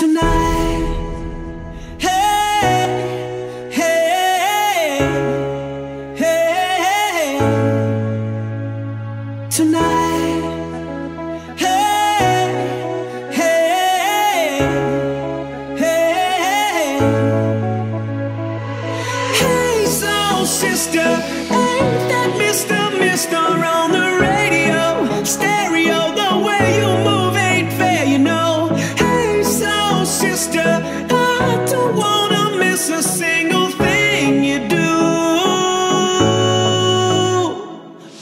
tonight. Hey, hey, hey, tonight. Hey, hey, hey, hey, hey, sister.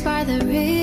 by the river.